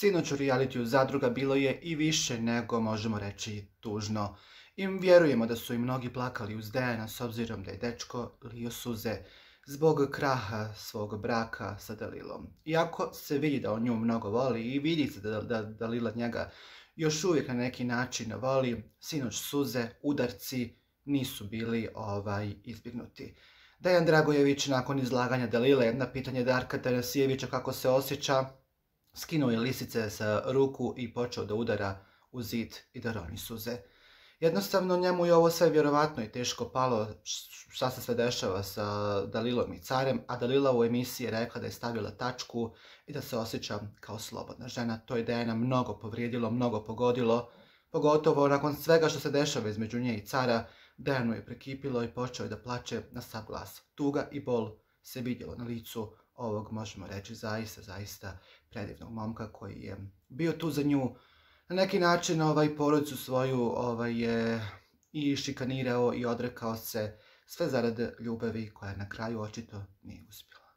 Sinoć u realitiju zadruga bilo je i više nego možemo reći tužno. I vjerujemo da su i mnogi plakali uz Dejana s obzirom da je dečko lio suze zbog kraha svog braka sa Dalilom. Iako se vidi da on nju mnogo voli i vidi se da, da Dalila njega još uvijek na neki način voli, sinoć suze, udarci nisu bili ovaj izbjegnuti. Dejan Dragojević nakon izlaganja Dalile na pitanje Darka Teresijevića kako se osjeća, skinuo je lisice sa ruku i počeo da udara u zid i da roni suze. Jednostavno njemu je ovo sve vjerovatno i teško palo šta se sve dešava sa Dalilom i carem, a Dalila u emisiji rekla da je stavila tačku i da se osjeća kao slobodna žena. To je Dejana mnogo povrijedilo, mnogo pogodilo, pogotovo nakon svega što se dešava između nje i cara, Dejanu je prekipilo i počeo je da plače na sav glas. Tuga i bol se vidjelo na licu ovog, možemo reći, zaista, zaista predivnog momka koji je bio tu za nju, na neki način ovaj porodicu svoju ovaj, je i šikanirao i odrekao se sve zarade ljubavi koja na kraju očito nije uspjela.